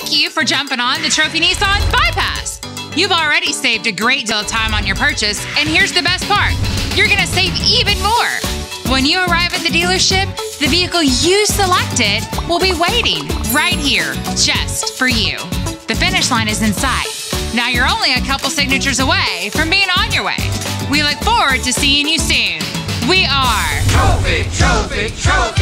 Thank you for jumping on the Trophy Nissan BuyPass. You've already saved a great deal of time on your purchase, and here's the best part you're going to save even more. When you arrive at the dealership, the vehicle you selected will be waiting right here just for you. The finish line is in sight. Now you're only a couple signatures away from being on your way. We look forward to seeing you soon. We are Trophy, trophy, trophy